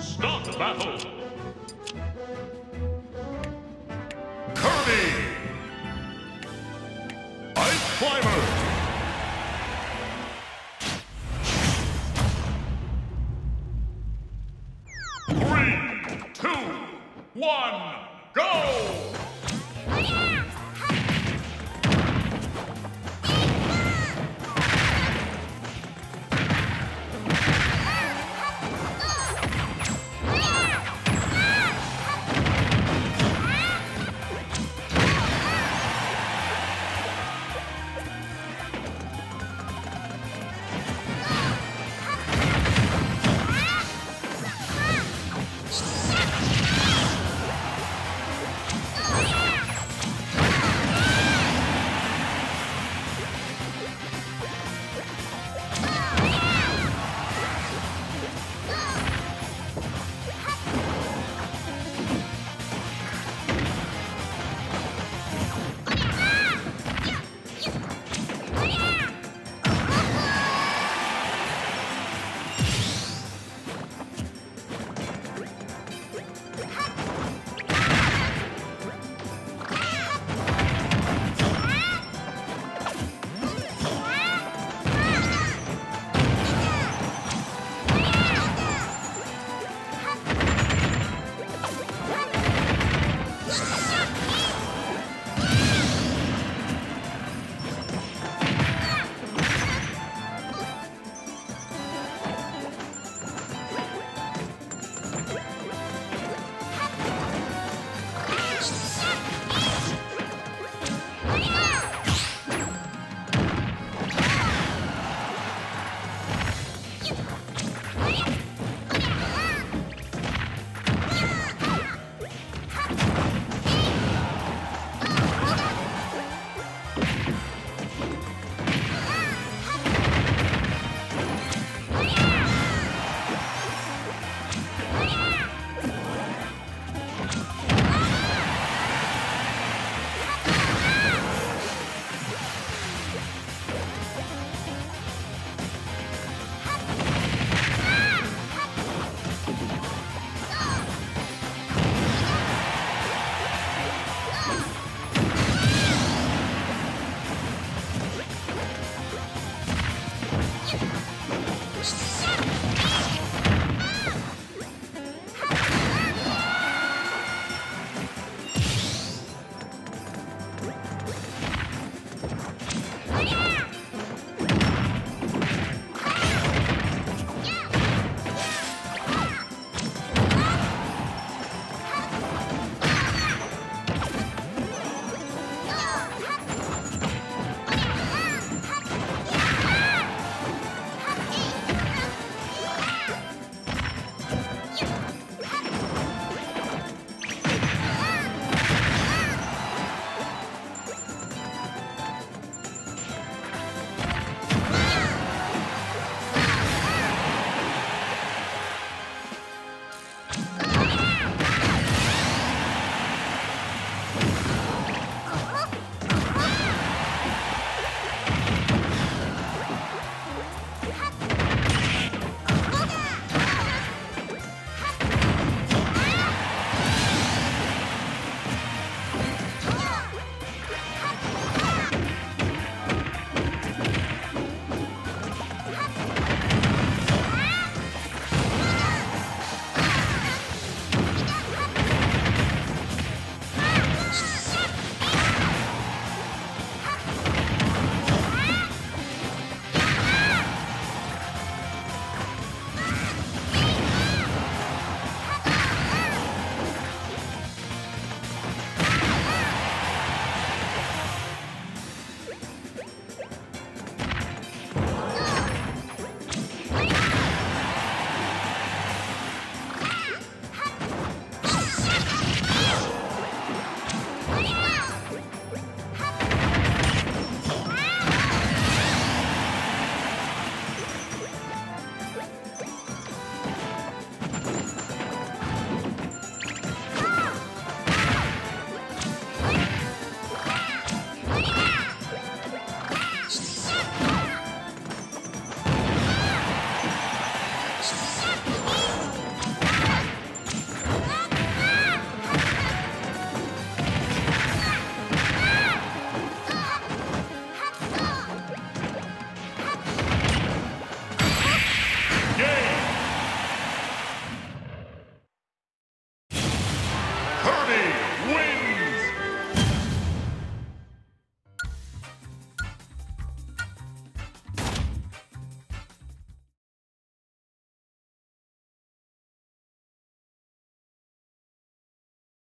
Start the battle! Kirby! Ice Climber! one, go!